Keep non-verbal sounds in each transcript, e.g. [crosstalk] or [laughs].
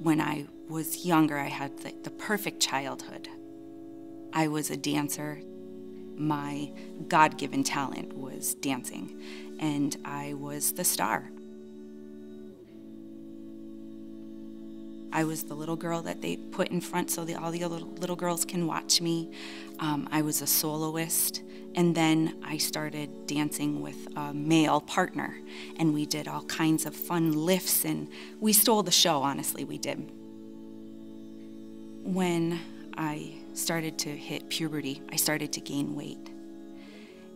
When I was younger, I had the, the perfect childhood. I was a dancer. My God given talent was dancing, and I was the star. I was the little girl that they put in front so that all the little girls can watch me. Um, I was a soloist. And then I started dancing with a male partner. And we did all kinds of fun lifts. And we stole the show, honestly, we did. When I started to hit puberty, I started to gain weight.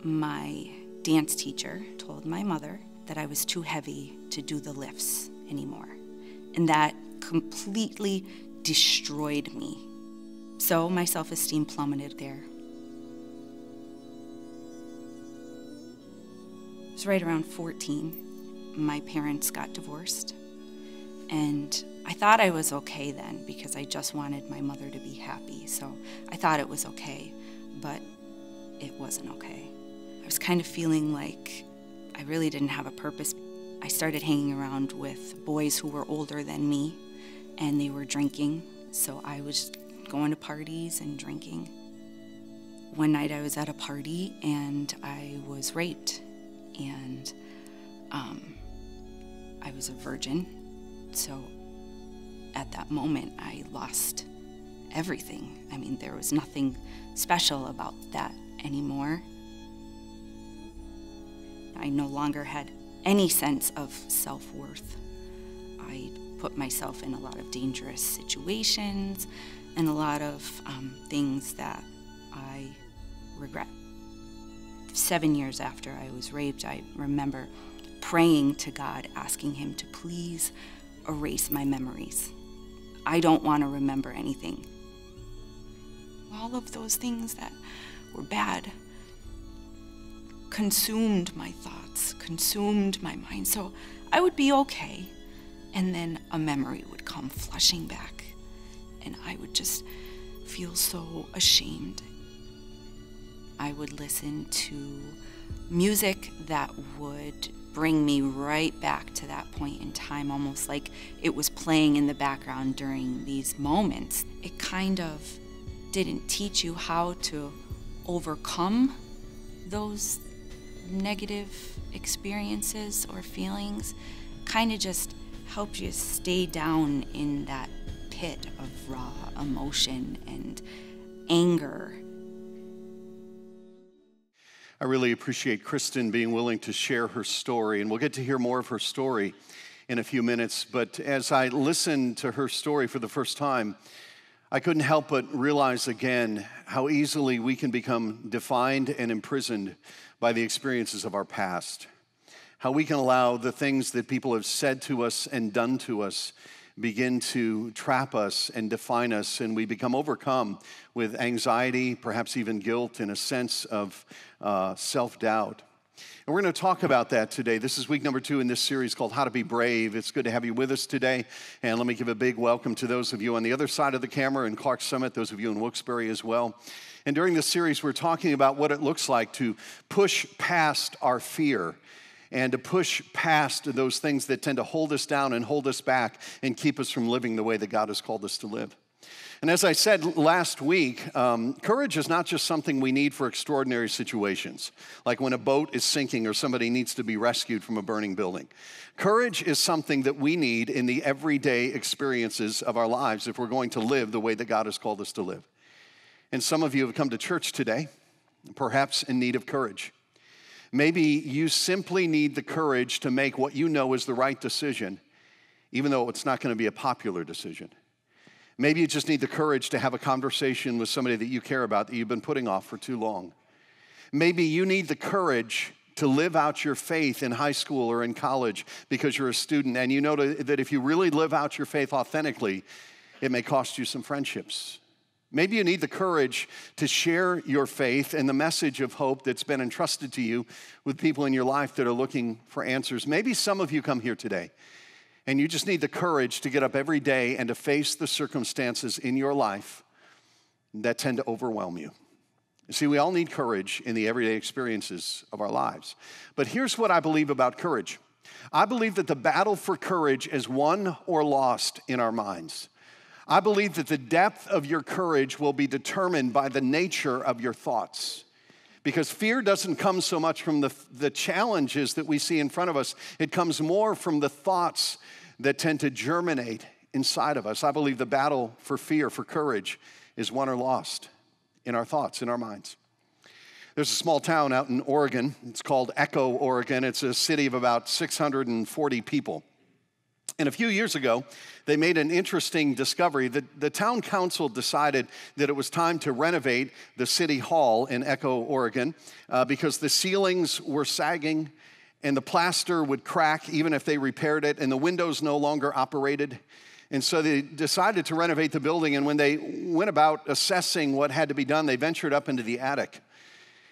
My dance teacher told my mother that I was too heavy to do the lifts anymore. And that completely destroyed me. So my self esteem plummeted there. It was right around 14. My parents got divorced. And I thought I was okay then because I just wanted my mother to be happy. So I thought it was okay, but it wasn't okay. I was kind of feeling like I really didn't have a purpose. I started hanging around with boys who were older than me and they were drinking. So I was going to parties and drinking. One night I was at a party and I was raped, and um, I was a virgin. So at that moment, I lost everything. I mean, there was nothing special about that anymore. I no longer had any sense of self worth. I put myself in a lot of dangerous situations and a lot of um, things that I regret. Seven years after I was raped, I remember praying to God, asking Him to please erase my memories. I don't want to remember anything. All of those things that were bad consumed my thoughts, consumed my mind. So I would be okay and then a memory would come flushing back, and I would just feel so ashamed. I would listen to music that would bring me right back to that point in time, almost like it was playing in the background during these moments. It kind of didn't teach you how to overcome those negative experiences or feelings, kind of just help you stay down in that pit of raw emotion and anger. I really appreciate Kristen being willing to share her story, and we'll get to hear more of her story in a few minutes. But as I listened to her story for the first time, I couldn't help but realize again how easily we can become defined and imprisoned by the experiences of our past how we can allow the things that people have said to us and done to us begin to trap us and define us, and we become overcome with anxiety, perhaps even guilt, and a sense of uh, self doubt. And we're going to talk about that today. This is week number two in this series called How to Be Brave. It's good to have you with us today. And let me give a big welcome to those of you on the other side of the camera in Clarks Summit, those of you in Wilkes-Barre as well. And during this series, we're talking about what it looks like to push past our fear and to push past those things that tend to hold us down and hold us back and keep us from living the way that God has called us to live. And as I said last week, um, courage is not just something we need for extraordinary situations, like when a boat is sinking or somebody needs to be rescued from a burning building. Courage is something that we need in the everyday experiences of our lives if we're going to live the way that God has called us to live. And some of you have come to church today, perhaps in need of courage. Maybe you simply need the courage to make what you know is the right decision, even though it's not going to be a popular decision. Maybe you just need the courage to have a conversation with somebody that you care about that you've been putting off for too long. Maybe you need the courage to live out your faith in high school or in college because you're a student and you know that if you really live out your faith authentically, it may cost you some friendships. Maybe you need the courage to share your faith and the message of hope that's been entrusted to you with people in your life that are looking for answers. Maybe some of you come here today and you just need the courage to get up every day and to face the circumstances in your life that tend to overwhelm you. See, we all need courage in the everyday experiences of our lives. But here's what I believe about courage I believe that the battle for courage is won or lost in our minds. I believe that the depth of your courage will be determined by the nature of your thoughts. Because fear doesn't come so much from the, the challenges that we see in front of us, it comes more from the thoughts that tend to germinate inside of us. I believe the battle for fear, for courage, is won or lost in our thoughts, in our minds. There's a small town out in Oregon. It's called Echo, Oregon. It's a city of about 640 people. And a few years ago, they made an interesting discovery. The, the town council decided that it was time to renovate the city hall in Echo, Oregon, uh, because the ceilings were sagging and the plaster would crack even if they repaired it, and the windows no longer operated. And so they decided to renovate the building. And when they went about assessing what had to be done, they ventured up into the attic.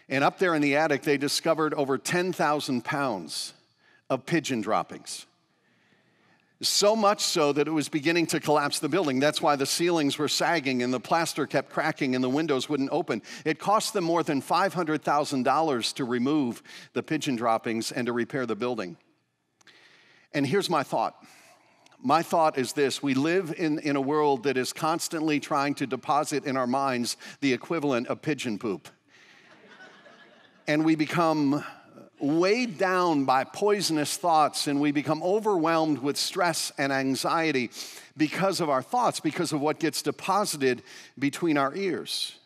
And up there in the attic, they discovered over 10,000 pounds of pigeon droppings so much so that it was beginning to collapse the building. That's why the ceilings were sagging and the plaster kept cracking and the windows wouldn't open. It cost them more than $500,000 to remove the pigeon droppings and to repair the building. And here's my thought. My thought is this we live in, in a world that is constantly trying to deposit in our minds the equivalent of pigeon poop. and we become weighed down by poisonous thoughts and we become overwhelmed with stress and anxiety because of our thoughts, because of what gets deposited between our ears.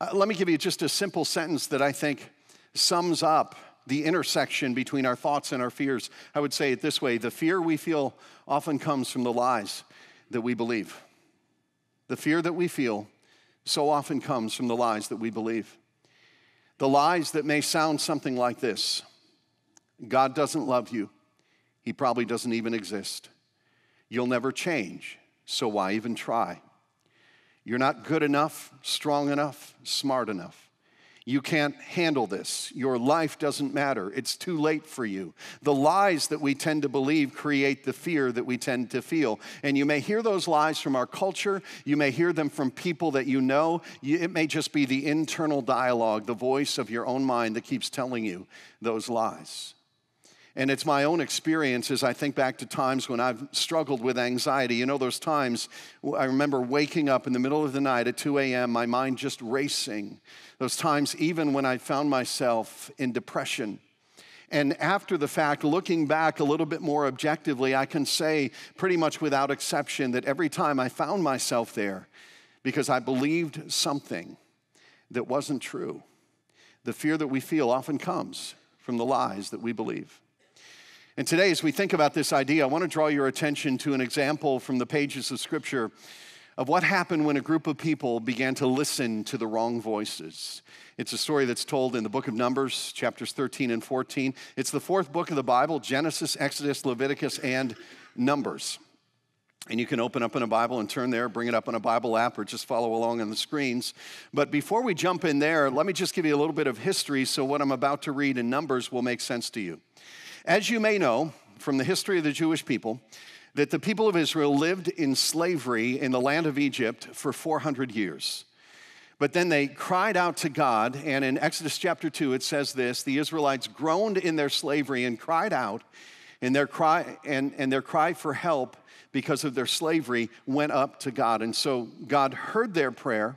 Uh, let me give you just a simple sentence that I think sums up the intersection between our thoughts and our fears. I would say it this way the fear we feel often comes from the lies that we believe. The fear that we feel so often comes from the lies that we believe. The lies that may sound something like this God doesn't love you, He probably doesn't even exist. You'll never change, so why even try? You're not good enough, strong enough, smart enough. You can't handle this. Your life doesn't matter. It's too late for you. The lies that we tend to believe create the fear that we tend to feel. And you may hear those lies from our culture. You may hear them from people that you know. It may just be the internal dialogue, the voice of your own mind that keeps telling you those lies. And it's my own experience as I think back to times when I've struggled with anxiety. You know, those times I remember waking up in the middle of the night at 2 a.m., my mind just racing. Those times, even when I found myself in depression. And after the fact, looking back a little bit more objectively, I can say pretty much without exception that every time I found myself there, because I believed something that wasn't true, the fear that we feel often comes from the lies that we believe. And today, as we think about this idea, I want to draw your attention to an example from the pages of Scripture of what happened when a group of people began to listen to the wrong voices. It's a story that's told in the book of Numbers, chapters 13 and 14. It's the fourth book of the Bible Genesis, Exodus, Leviticus, and Numbers. And you can open up in a Bible and turn there, bring it up on a Bible app, or just follow along on the screens. But before we jump in there, let me just give you a little bit of history so what I'm about to read in Numbers will make sense to you. As you may know from the history of the Jewish people, that the people of Israel lived in slavery in the land of Egypt for 400 years. But then they cried out to God, and in Exodus chapter 2, it says this the Israelites groaned in their slavery and cried out, and their cry, and, and their cry for help because of their slavery went up to God. And so God heard their prayer,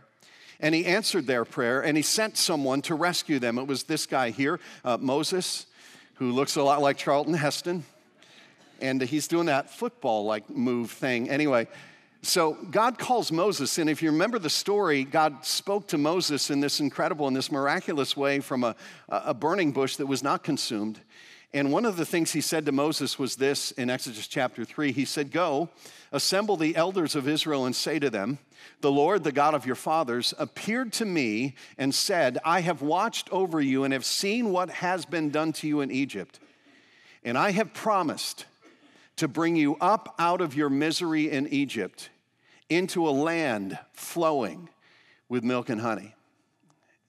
and He answered their prayer, and He sent someone to rescue them. It was this guy here, uh, Moses who looks a lot like Charlton Heston. And he's doing that football like move thing. Anyway, so God calls Moses, and if you remember the story, God spoke to Moses in this incredible and this miraculous way from a, a burning bush that was not consumed. And one of the things he said to Moses was this in Exodus chapter 3. He said, Go, assemble the elders of Israel and say to them, The Lord, the God of your fathers, appeared to me and said, I have watched over you and have seen what has been done to you in Egypt. And I have promised to bring you up out of your misery in Egypt into a land flowing with milk and honey.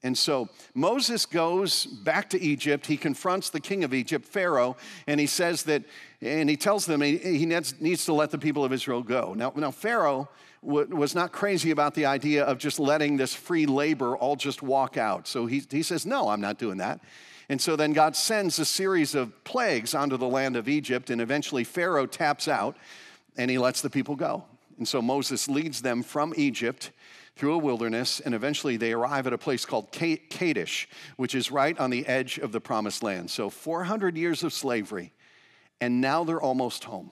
And so Moses goes back to Egypt. He confronts the king of Egypt, Pharaoh, and he says that, and he tells them he, he needs to let the people of Israel go. Now, now Pharaoh w- was not crazy about the idea of just letting this free labor all just walk out. So he, he says, No, I'm not doing that. And so then God sends a series of plagues onto the land of Egypt, and eventually Pharaoh taps out and he lets the people go. And so Moses leads them from Egypt through a wilderness, and eventually they arrive at a place called Kadesh, which is right on the edge of the promised land. So 400 years of slavery, and now they're almost home.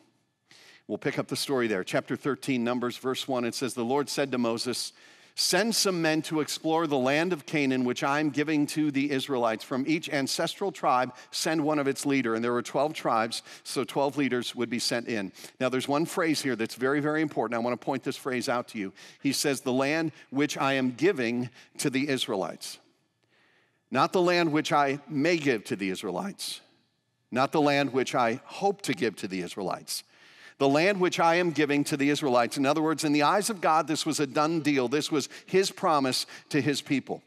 We'll pick up the story there. Chapter 13, Numbers, verse 1, it says, The Lord said to Moses, Send some men to explore the land of Canaan, which I'm giving to the Israelites. From each ancestral tribe, send one of its leader. And there were 12 tribes, so 12 leaders would be sent in. Now, there's one phrase here that's very, very important. I want to point this phrase out to you. He says, The land which I am giving to the Israelites. Not the land which I may give to the Israelites, not the land which I hope to give to the Israelites the land which I am giving to the Israelites. In other words, in the eyes of God, this was a done deal. This was his promise to his people.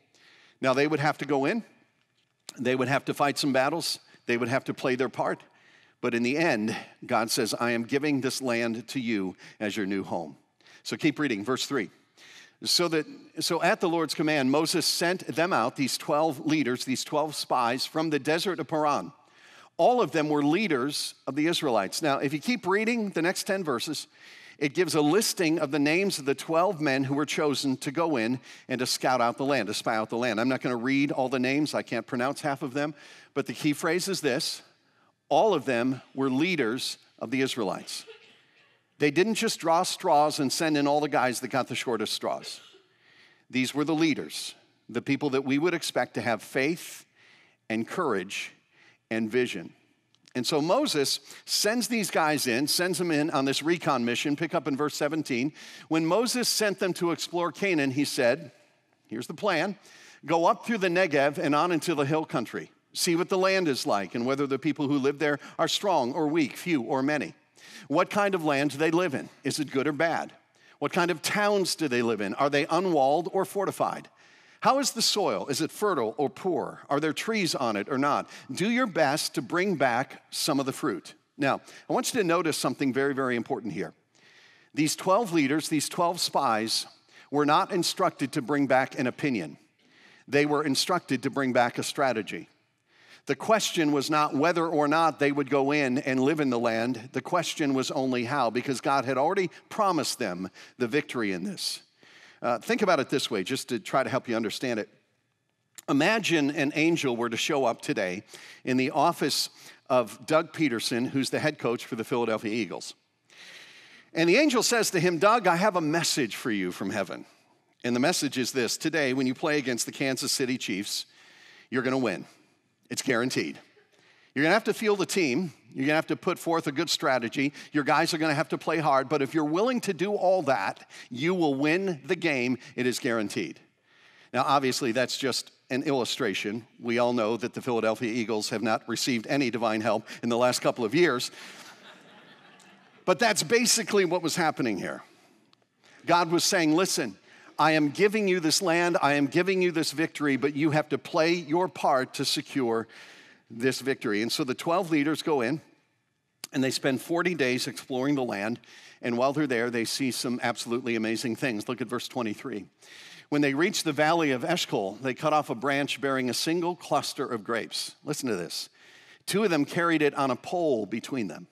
Now, they would have to go in, they would have to fight some battles, they would have to play their part. But in the end, God says, I am giving this land to you as your new home. So keep reading, verse 3. So that so at the Lord's command, Moses sent them out, these 12 leaders, these 12 spies, from the desert of Paran all of them were leaders of the Israelites. Now, if you keep reading the next 10 verses, it gives a listing of the names of the 12 men who were chosen to go in and to scout out the land, to spy out the land. I'm not going to read all the names, I can't pronounce half of them, but the key phrase is this all of them were leaders of the Israelites. They didn't just draw straws and send in all the guys that got the shortest straws. These were the leaders, the people that we would expect to have faith and courage and vision. And so Moses sends these guys in, sends them in on this recon mission. Pick up in verse 17. When Moses sent them to explore Canaan, he said, Here's the plan go up through the Negev and on into the hill country. See what the land is like and whether the people who live there are strong or weak, few or many. What kind of land do they live in? Is it good or bad? What kind of towns do they live in? Are they unwalled or fortified? How is the soil? Is it fertile or poor? Are there trees on it or not? Do your best to bring back some of the fruit. Now, I want you to notice something very, very important here. These 12 leaders, these 12 spies, were not instructed to bring back an opinion, they were instructed to bring back a strategy. The question was not whether or not they would go in and live in the land. The question was only how, because God had already promised them the victory in this. Uh, think about it this way, just to try to help you understand it. Imagine an angel were to show up today in the office of Doug Pederson, who's the head coach for the Philadelphia Eagles. And the angel says to him, Doug, I have a message for you from heaven. And the message is this today, when you play against the Kansas City Chiefs, you're going to win. It's guaranteed. You're going to have to field a team. You're going to have to put forth a good strategy. Your guys are going to have to play hard. But if you're willing to do all that, you will win the game. It is guaranteed. Now, obviously, that's just an illustration. We all know that the Philadelphia Eagles have not received any divine help in the last couple of years. but that's basically what was happening here. God was saying, listen, I am giving you this land, I am giving you this victory, but you have to play your part to secure this victory. And so the 12 leaders go in and they spend 40 days exploring the land. And while they're there, they see some absolutely amazing things. Look at verse 23. When they reach the valley of Eshcol, they cut off a branch bearing a single cluster of grapes. Listen to this. Two of them carried it on a pole between them.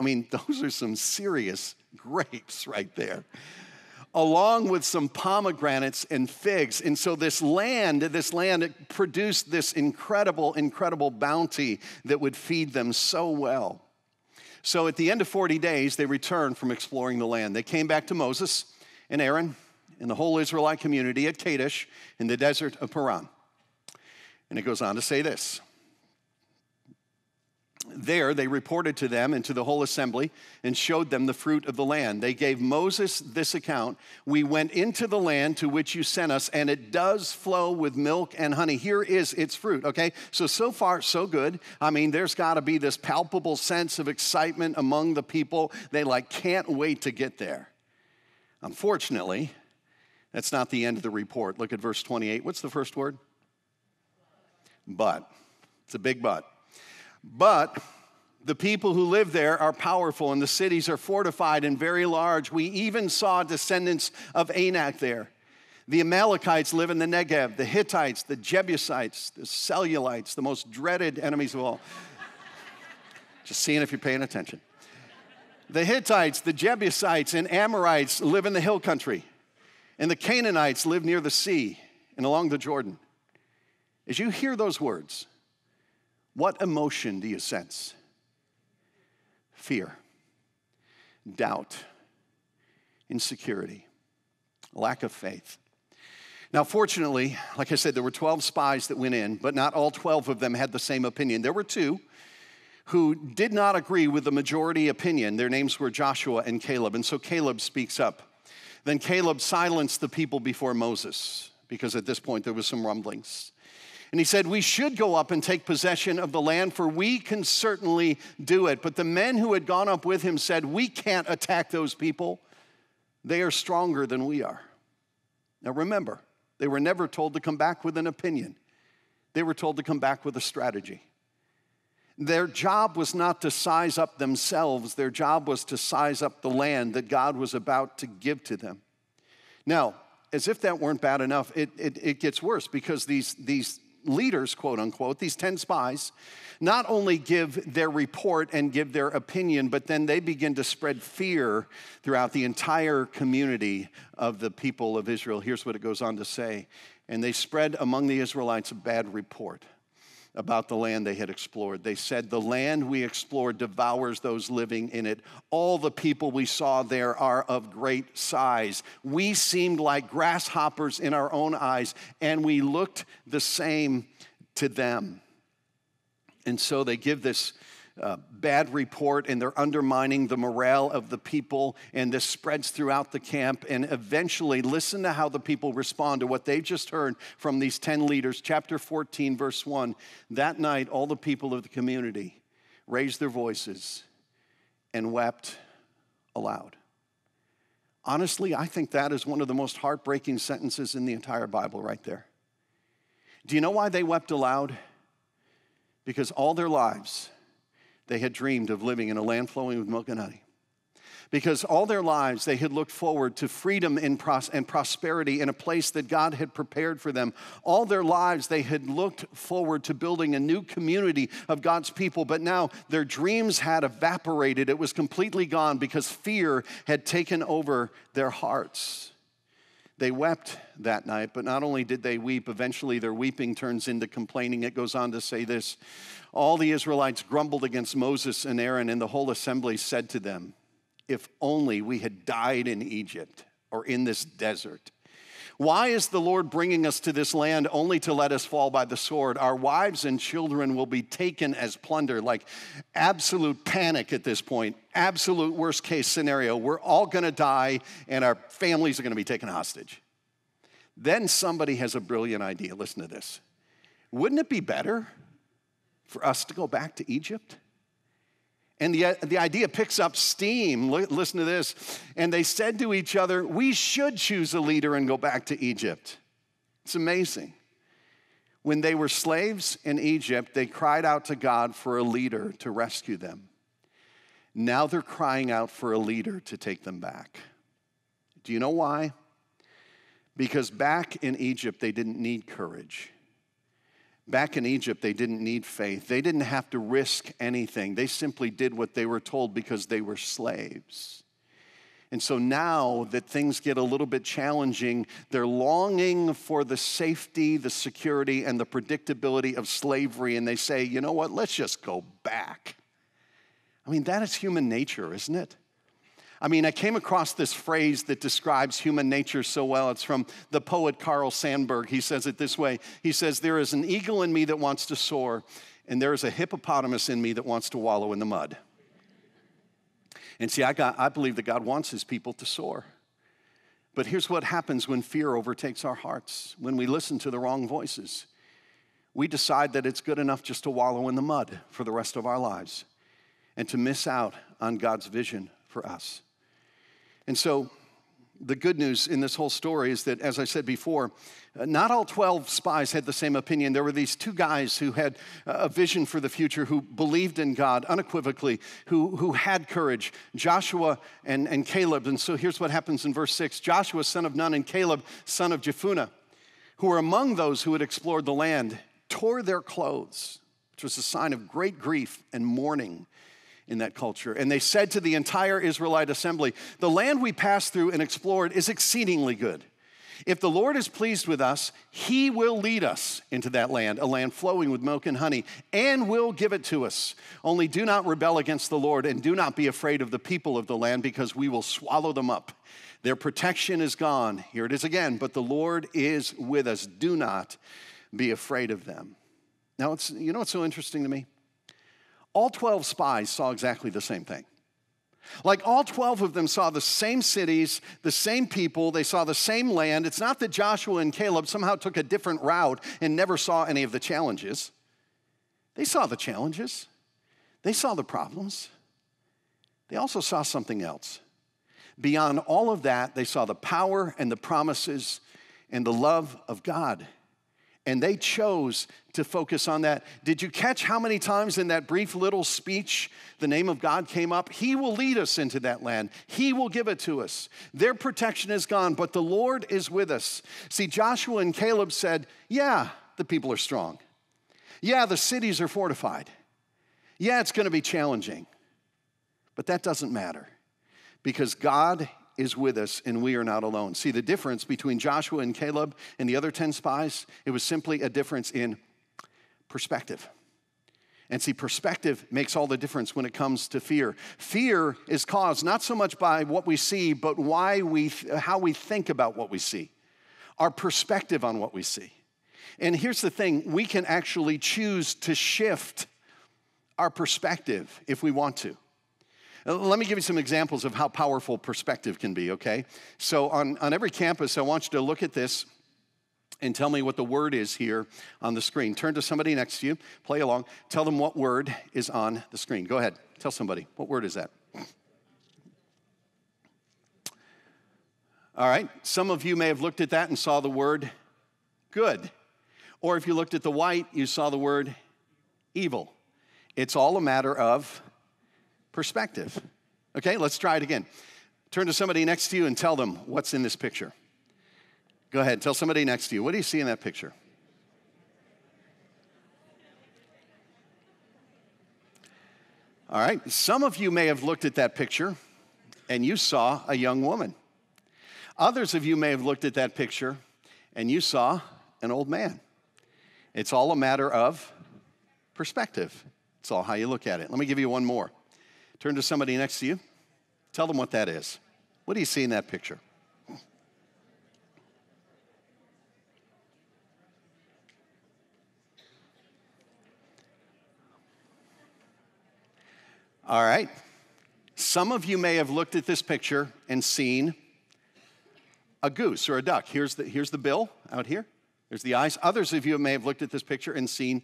I mean, [laughs] those are some serious grapes right there along with some pomegranates and figs. And so this land, this land produced this incredible, incredible bounty that would feed them so well. So at the end of 40 days, they returned from exploring the land. They came back to Moses and Aaron and the whole Israelite community at Kadesh in the desert of Paran. And it goes on to say this there, they reported to them and to the whole assembly and showed them the fruit of the land. They gave Moses this account We went into the land to which you sent us, and it does flow with milk and honey. Here is its fruit, okay? So, so far, so good. I mean, there's got to be this palpable sense of excitement among the people. They like can't wait to get there. Unfortunately, that's not the end of the report. Look at verse 28. What's the first word? But. It's a big but. But the people who live there are powerful, and the cities are fortified and very large. We even saw descendants of Anak there. The Amalekites live in the Negev, the Hittites, the Jebusites, the Cellulites, the most dreaded enemies of all. [laughs] Just seeing if you're paying attention. The Hittites, the Jebusites, and Amorites live in the hill country, and the Canaanites live near the sea and along the Jordan. As you hear those words, what emotion do you sense? Fear, doubt, insecurity, lack of faith. Now, fortunately, like I said, there were 12 spies that went in, but not all 12 of them had the same opinion. There were two who did not agree with the majority opinion. Their names were Joshua and Caleb. And so Caleb speaks up. Then Caleb silenced the people before Moses because at this point there was some rumblings. And he said, We should go up and take possession of the land, for we can certainly do it. But the men who had gone up with him said, We can't attack those people. They are stronger than we are. Now remember, they were never told to come back with an opinion, they were told to come back with a strategy. Their job was not to size up themselves, their job was to size up the land that God was about to give to them. Now, as if that weren't bad enough, it, it, it gets worse because these, these leaders, quote unquote, these 10 spies, not only give their report and give their opinion, but then they begin to spread fear throughout the entire community of the people of Israel. Here's what it goes on to say. And they spread among the Israelites a bad report about the land they had explored. They said, The land we explored devours those living in it. All the people we saw there are of great size. We seemed like grasshoppers in our own eyes, and we looked the same to them. And so they give this uh, bad report and they're undermining the morale of the people, and this spreads throughout the camp. And eventually, listen to how the people respond to what they just heard from these 10 leaders. Chapter 14, verse 1. That night, all the people of the community raised their voices and wept aloud. Honestly, I think that is one of the most heartbreaking sentences in the entire Bible, right there. Do you know why they wept aloud? Because all their lives, they had dreamed of living in a land flowing with milk and honey. Because all their lives they had looked forward to freedom and, pros- and prosperity in a place that God had prepared for them. All their lives they had looked forward to building a new community of God's people, but now their dreams had evaporated. It was completely gone because fear had taken over their hearts. They wept that night, but not only did they weep, eventually their weeping turns into complaining. It goes on to say this All the Israelites grumbled against Moses and Aaron, and the whole assembly said to them, If only we had died in Egypt or in this desert. Why is the Lord bringing us to this land only to let us fall by the sword? Our wives and children will be taken as plunder, like absolute panic at this point, absolute worst case scenario. We're all gonna die and our families are gonna be taken hostage. Then somebody has a brilliant idea. Listen to this. Wouldn't it be better for us to go back to Egypt? And the, the idea picks up steam. Listen to this. And they said to each other, We should choose a leader and go back to Egypt. It's amazing. When they were slaves in Egypt, they cried out to God for a leader to rescue them. Now they're crying out for a leader to take them back. Do you know why? Because back in Egypt, they didn't need courage. Back in Egypt, they didn't need faith. They didn't have to risk anything. They simply did what they were told because they were slaves. And so now that things get a little bit challenging, they're longing for the safety, the security, and the predictability of slavery. And they say, you know what, let's just go back. I mean, that is human nature, isn't it? I mean, I came across this phrase that describes human nature so well. It's from the poet Carl Sandburg. He says it this way He says, There is an eagle in me that wants to soar, and there is a hippopotamus in me that wants to wallow in the mud. And see, I, got, I believe that God wants his people to soar. But here's what happens when fear overtakes our hearts, when we listen to the wrong voices. We decide that it's good enough just to wallow in the mud for the rest of our lives and to miss out on God's vision for us. And so the good news in this whole story is that, as I said before, uh, not all 12 spies had the same opinion. There were these two guys who had a vision for the future, who believed in God unequivocally, who, who had courage Joshua and, and Caleb. And so here's what happens in verse 6 Joshua, son of Nun, and Caleb, son of Jephunneh, who were among those who had explored the land, tore their clothes, which was a sign of great grief and mourning in that culture. And they said to the entire Israelite assembly, The land we passed through and explored is exceedingly good. If the Lord is pleased with us, he will lead us into that land, a land flowing with milk and honey, and will give it to us. Only do not rebel against the Lord, and do not be afraid of the people of the land, because we will swallow them up. Their protection is gone. Here it is again, but the Lord is with us. Do not be afraid of them. Now, it's, you know what's so interesting to me? All 12 spies saw exactly the same thing. Like all 12 of them saw the same cities, the same people, they saw the same land. It's not that Joshua and Caleb somehow took a different route and never saw any of the challenges. They saw the challenges, they saw the problems. They also saw something else. Beyond all of that, they saw the power and the promises and the love of God and they chose to focus on that. Did you catch how many times in that brief little speech the name of God came up? He will lead us into that land, He will give it to us. Their protection is gone, but the Lord is with us. See, Joshua and Caleb said, Yeah, the people are strong. Yeah, the cities are fortified. Yeah, it's going to be challenging. But that doesn't matter because God is with us and we are not alone. See the difference between Joshua and Caleb and the other 10 spies? It was simply a difference in perspective. And see, perspective makes all the difference when it comes to fear. Fear is caused not so much by what we see, but why we, how we think about what we see, our perspective on what we see. And here's the thing we can actually choose to shift our perspective if we want to. Uh, let me give you some examples of how powerful perspective can be, okay? So, on, on every campus, I want you to look at this and tell me what the word is here on the screen. Turn to somebody next to you, play along, tell them what word is on the screen. Go ahead, tell somebody. What word is that? All right, some of you may have looked at that and saw the word good. Or if you looked at the white, you saw the word evil. It's all a matter of perspective. Okay, let's try it again. Turn to somebody next to you and tell them what's in this picture. Go ahead, tell somebody next to you. What do you see in that picture? All right, some of you may have looked at that picture and you saw a young woman. Others of you may have looked at that picture and you saw an old man. It's all a matter of perspective. It's all how you look at it. Let me give you one more. Turn to somebody next to you. Tell them what that is. What do you see in that picture? All right. Some of you may have looked at this picture and seen a goose or a duck. Here's the, here's the bill out here. There's the eyes. Others of you may have looked at this picture and seen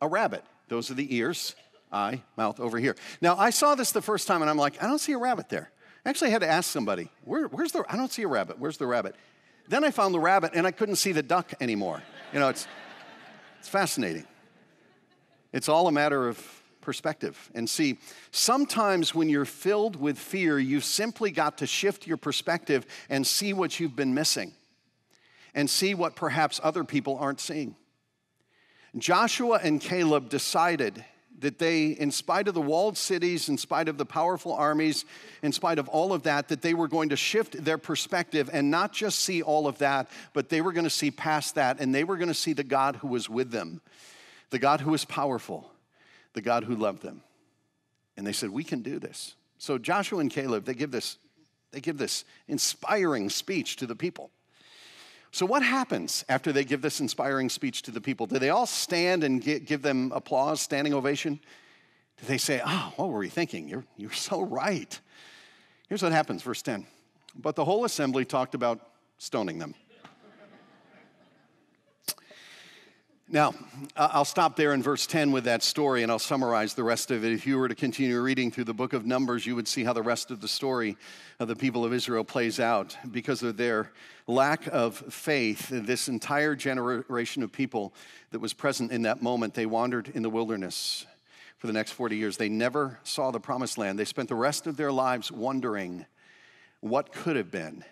a rabbit. Those are the ears eye, mouth over here. Now, I saw this the first time and I'm like, I don't see a rabbit there. Actually, I had to ask somebody, Where, where's the, I don't see a rabbit. Where's the rabbit? Then I found the rabbit and I couldn't see the duck anymore. You know, it's, it's fascinating. It's all a matter of perspective. And see, sometimes when you're filled with fear, you've simply got to shift your perspective and see what you've been missing and see what perhaps other people aren't seeing. Joshua and Caleb decided that they, in spite of the walled cities, in spite of the powerful armies, in spite of all of that, that they were going to shift their perspective and not just see all of that, but they were going to see past that and they were going to see the God who was with them, the God who was powerful, the God who loved them. And they said, We can do this. So Joshua and Caleb, they give this, they give this inspiring speech to the people. So, what happens after they give this inspiring speech to the people? Do they all stand and give them applause, standing ovation? Do they say, Oh, what were we thinking? You're, you're so right. Here's what happens, verse 10. But the whole assembly talked about stoning them. Now, I'll stop there in verse 10 with that story and I'll summarize the rest of it. If you were to continue reading through the book of Numbers, you would see how the rest of the story of the people of Israel plays out. Because of their lack of faith, this entire generation of people that was present in that moment, they wandered in the wilderness for the next 40 years. They never saw the promised land. They spent the rest of their lives wondering what could have been.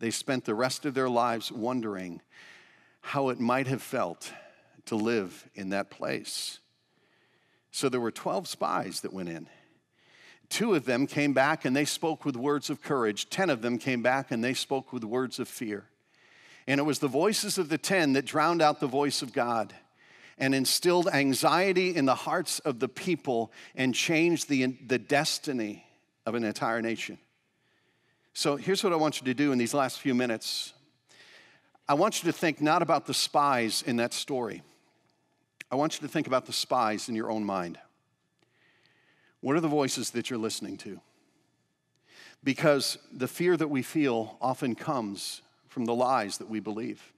They spent the rest of their lives wondering how it might have felt to live in that place. So there were 12 spies that went in. Two of them came back and they spoke with words of courage. Ten of them came back and they spoke with words of fear. And it was the voices of the ten that drowned out the voice of God and instilled anxiety in the hearts of the people and changed the, the destiny of an entire nation. So here's what I want you to do in these last few minutes I want you to think not about the spies in that story. I want you to think about the spies in your own mind. What are the voices that you're listening to? Because the fear that we feel often comes from the lies that we believe.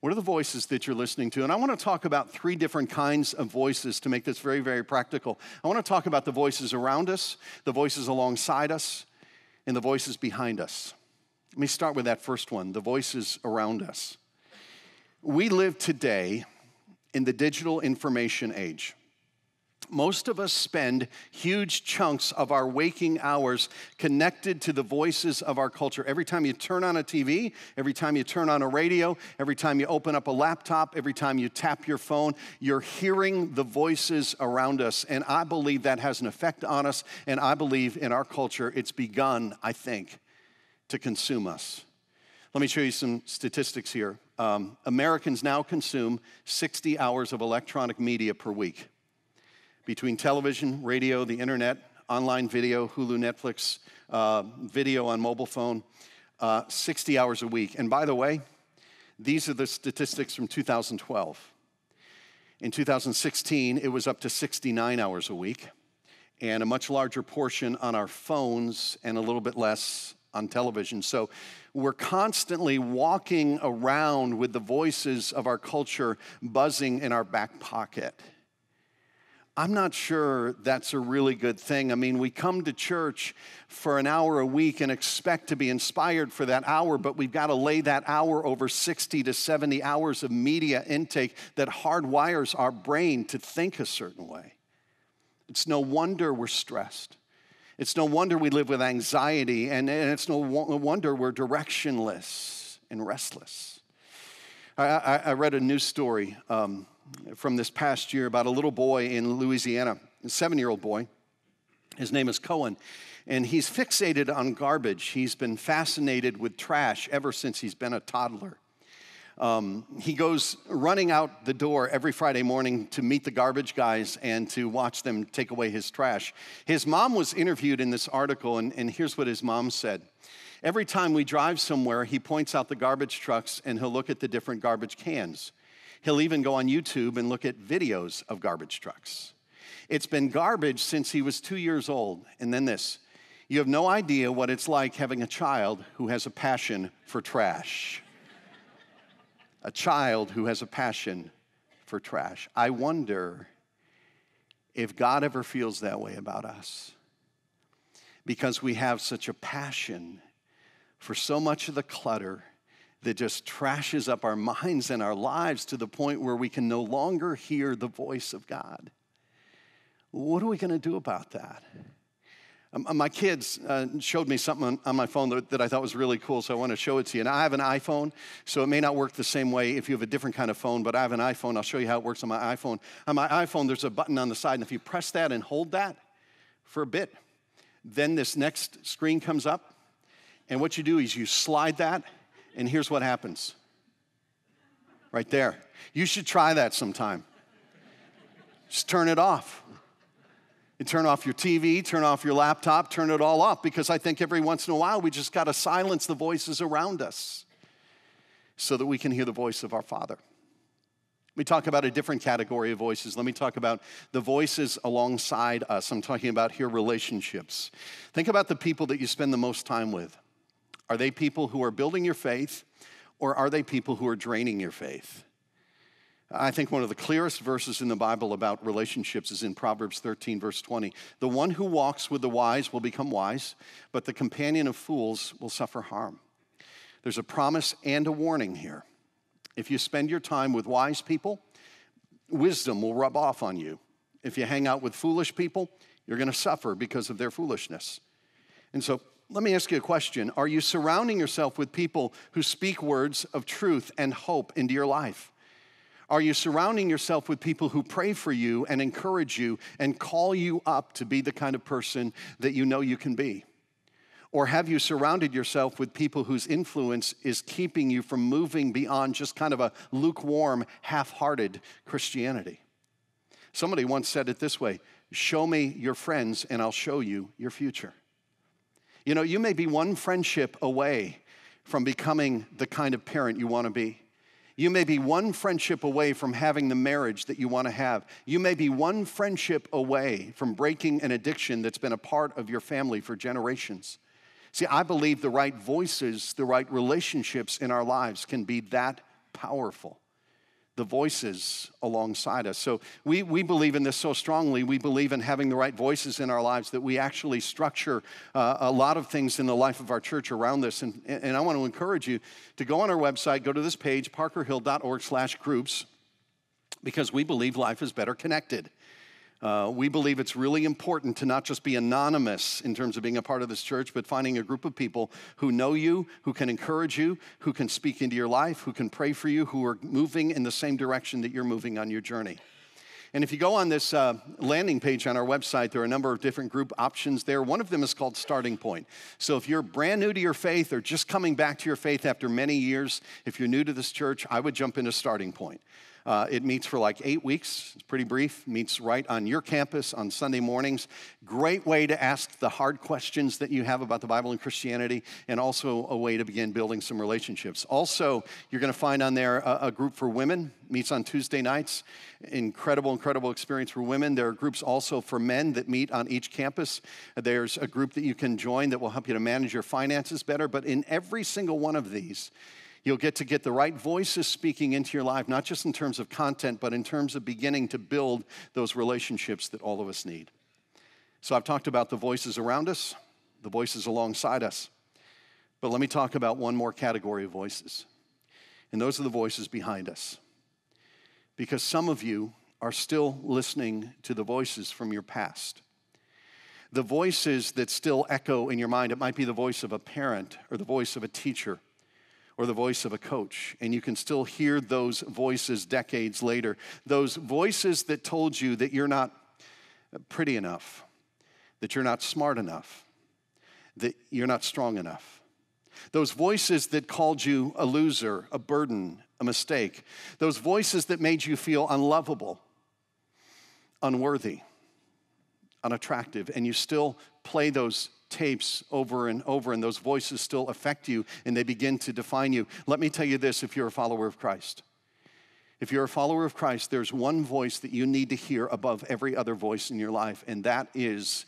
What are the voices that you're listening to? And I want to talk about three different kinds of voices to make this very, very practical. I want to talk about the voices around us, the voices alongside us, and the voices behind us. Let me start with that first one the voices around us. We live today in the digital information age. Most of us spend huge chunks of our waking hours connected to the voices of our culture. Every time you turn on a TV, every time you turn on a radio, every time you open up a laptop, every time you tap your phone, you're hearing the voices around us. And I believe that has an effect on us. And I believe in our culture, it's begun, I think, to consume us. Let me show you some statistics here. Um, Americans now consume 60 hours of electronic media per week between television, radio, the internet, online video, Hulu, Netflix, uh, video on mobile phone, uh, 60 hours a week. And by the way, these are the statistics from 2012. In 2016, it was up to 69 hours a week, and a much larger portion on our phones and a little bit less on television. So we're constantly walking around with the voices of our culture buzzing in our back pocket. I'm not sure that's a really good thing. I mean, we come to church for an hour a week and expect to be inspired for that hour, but we've got to lay that hour over 60 to 70 hours of media intake that hardwires our brain to think a certain way. It's no wonder we're stressed. It's no wonder we live with anxiety, and, and it's no wonder we're directionless and restless. I, I, I read a news story um, from this past year about a little boy in Louisiana, a seven year old boy. His name is Cohen, and he's fixated on garbage. He's been fascinated with trash ever since he's been a toddler. Um, he goes running out the door every Friday morning to meet the garbage guys and to watch them take away his trash. His mom was interviewed in this article, and, and here's what his mom said. Every time we drive somewhere, he points out the garbage trucks and he'll look at the different garbage cans. He'll even go on YouTube and look at videos of garbage trucks. It's been garbage since he was two years old. And then this you have no idea what it's like having a child who has a passion for trash a child who has a passion for trash. I wonder if God ever feels that way about us because we have such a passion for so much of the clutter that just trashes up our minds and our lives to the point where we can no longer hear the voice of God. What are we going to do about that? Um, uh, my kids uh, showed me something on, my phone that, that, I thought was really cool, so I want to show it to you. And I have an iPhone, so it may not work the same way if you have a different kind of phone, but I have an iPhone. I'll show you how it works on my iPhone. On my iPhone, there's a button on the side, and if you press that and hold that for a bit, then this next screen comes up. And what you do is you slide that, and here's what happens right there. You should try that sometime. Just turn it off. You turn off your TV, turn off your laptop, turn it all off because I think every once in a while we just got to silence the voices around us so that we can hear the voice of our Father. We talk about a different category of voices. Let me talk about the voices alongside us. I'm talking about here relationships. Think about the people that you spend the most time with. Are they people who are building your faith or are they people who are draining your faith? I think one of the clearest verses in the Bible about relationships is in Proverbs 13, verse 20. The one who walks with the wise will become wise, but the companion of fools will suffer harm. There's a promise and a warning here. If you spend your time with wise people, wisdom will rub off on you. If you hang out with foolish people, you're going to suffer because of their foolishness. And so let me ask you a question Are you surrounding yourself with people who speak words of truth and hope into your life? Are you surrounding yourself with people who pray for you and encourage you and call you up to be the kind of person that you know you can be? Or have you surrounded yourself with people whose influence is keeping you from moving beyond just kind of a lukewarm, half hearted Christianity? Somebody once said it this way Show me your friends, and I'll show you your future. You know, you may be one friendship away from becoming the kind of parent you want to be. You may be one friendship away from having the marriage that you want to have. You may be one friendship away from breaking an addiction that's been a part of your family for generations. See, I believe the right voices, the right relationships in our lives can be that powerful the voices alongside us. So we, we believe in this so strongly. We believe in having the right voices in our lives that we actually structure uh, a lot of things in the life of our church around this. And, and I want to encourage you to go on our website, go to this page, parkerhill.org slash groups, because we believe life is better connected. Uh, we believe it's really important to not just be anonymous in terms of being a part of this church, but finding a group of people who know you, who can encourage you, who can speak into your life, who can pray for you, who are moving in the same direction that you're moving on your journey. And if you go on this uh, landing page on our website, there are a number of different group options there. One of them is called Starting Point. So if you're brand new to your faith or just coming back to your faith after many years, if you're new to this church, I would jump into Starting Point. Uh, it meets for like eight weeks. It's pretty brief. Meets right on your campus on Sunday mornings. Great way to ask the hard questions that you have about the Bible and Christianity, and also a way to begin building some relationships. Also, you're going to find on there a, a group for women. Meets on Tuesday nights. Incredible, incredible experience for women. There are groups also for men that meet on each campus. There's a group that you can join that will help you to manage your finances better. But in every single one of these, You'll get to get the right voices speaking into your life, not just in terms of content, but in terms of beginning to build those relationships that all of us need. So I've talked about the voices around us, the voices alongside us. But let me talk about one more category of voices. And those are the voices behind us. Because some of you are still listening to the voices from your past. The voices that still echo in your mind. It might be the voice of a parent or the voice of a teacher or the voice of a coach. And you can still hear those voices decades later. Those voices that told you that you're not pretty enough, that you're not smart enough, that you're not strong enough. Those voices that called you a loser, a burden, a mistake. Those voices that made you feel unlovable, unworthy, unattractive. And you still play those tapes over and over, and those voices still affect you and they begin to define you. Let me tell you this if you're a follower of Christ. If you're a follower of Christ, there's one voice that you need to hear above every other voice in your life, and that is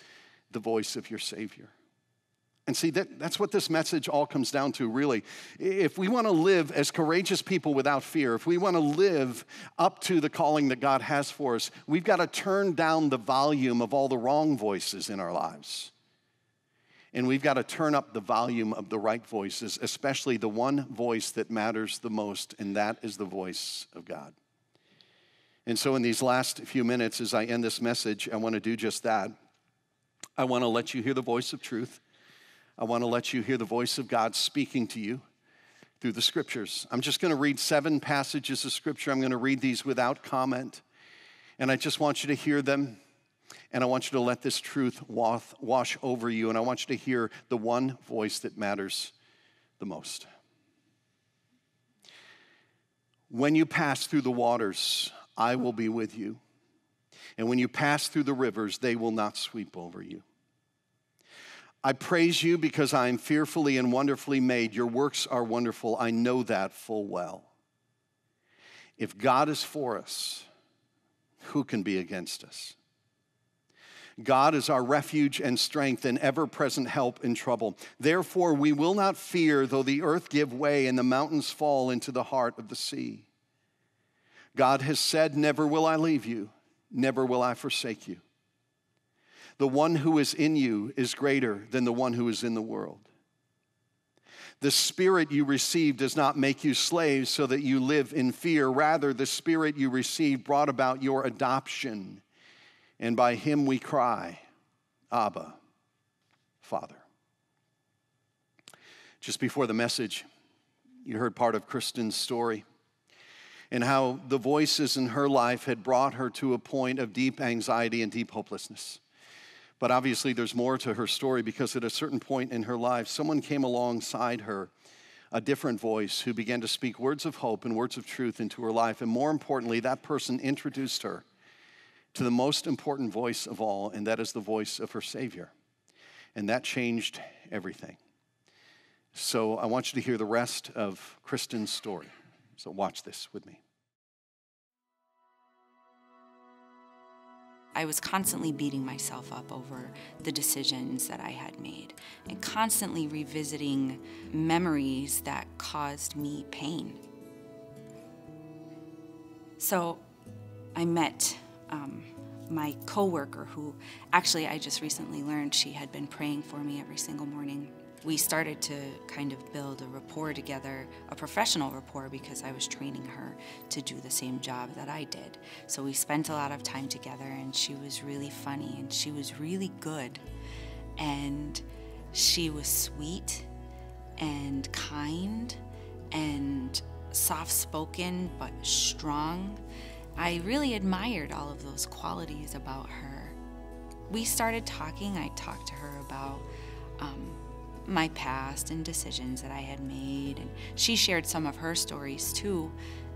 the voice of your Savior. And see, that, that's what this message all comes down to, really. If we want to live as courageous people without fear, if we want to live up to the calling that God has for us, we've got to turn down the volume of all the wrong voices in our lives. And we've got to turn up the volume of the right voices, especially the one voice that matters the most, and that is the voice of God. And so, in these last few minutes, as I end this message, I want to do just that. I want to let you hear the voice of truth. I want to let you hear the voice of God speaking to you through the scriptures. I'm just going to read seven passages of scripture. I'm going to read these without comment. And I just want you to hear them and I want you to let this truth wash over you. And I want you to hear the one voice that matters the most. When you pass through the waters, I will be with you. And when you pass through the rivers, they will not sweep over you. I praise you because I am fearfully and wonderfully made. Your works are wonderful. I know that full well. If God is for us, who can be against us? God is our refuge and strength and ever present help in trouble. Therefore, we will not fear though the earth give way and the mountains fall into the heart of the sea. God has said, Never will I leave you, never will I forsake you. The one who is in you is greater than the one who is in the world. The spirit you receive does not make you slaves so that you live in fear. Rather, the spirit you receive brought about your adoption. And by him we cry, Abba, Father. Just before the message, you heard part of Kristen's story and how the voices in her life had brought her to a point of deep anxiety and deep hopelessness. But obviously, there's more to her story because at a certain point in her life, someone came alongside her, a different voice, who began to speak words of hope and words of truth into her life. And more importantly, that person introduced her to the most important voice of all, and that is the voice of her Savior. And that changed everything. So I want you to hear the rest of Kristen's story. So watch this with me. I was constantly beating myself up over the decisions that I had made and constantly revisiting memories that caused me pain. So I met um, my coworker who actually I just recently learned she had been praying for me every single morning we started to kind of build a rapport together, a professional rapport, because I was training her to do the same job that I did. So we spent a lot of time together, and she was really funny and she was really good. And she was sweet and kind and soft spoken but strong. I really admired all of those qualities about her. We started talking. I talked to her about um, my past and decisions that I had made. And she shared some of her stories too.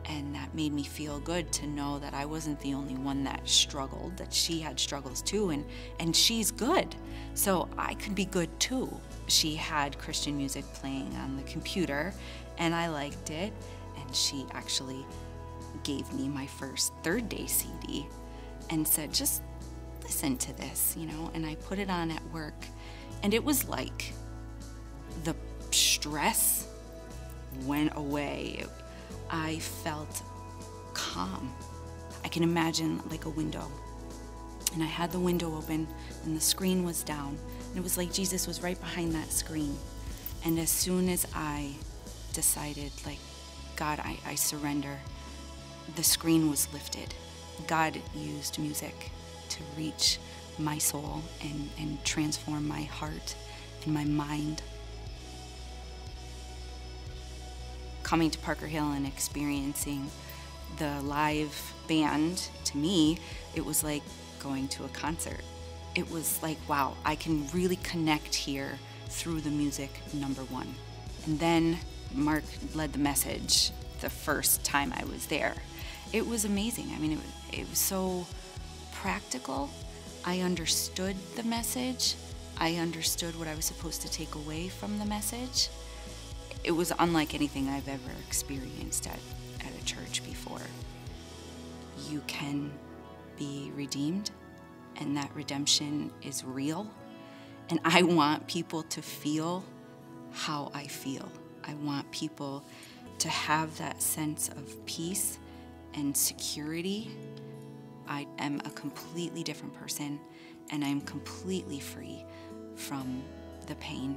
And that made me feel good to know that I wasn't the only one that struggled, that she had struggles too, and, and she's good. So I could be good too. She had Christian music playing on the computer, and I liked it. And she actually gave me my first Third Day CD and said, just listen to this, you know. And I put it on at work, and it was like the stress went away. I felt calm. I can imagine like a window. And I had the window open and the screen was down. And it was like Jesus was right behind that screen. And as soon as I decided, like, God, I, I surrender, the screen was lifted. God used music to reach my soul and, and transform my heart and my mind. coming to Parker Hill and experiencing the live band, to me, it was like going to a concert. It was like, wow, I can really connect here through the music, number one. And then Mark led the message the first time I was there. It was amazing. I mean, it was, it was so practical. I understood the message. I understood what I was supposed to take away from the message it was unlike anything I've ever experienced at, at a church before. You can be redeemed, and that redemption is real. And I want people to feel how I feel. I want people to have that sense of peace and security. I am a completely different person, and I'm completely free from the pain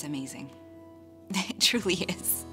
it's amazing. [laughs] It truly is.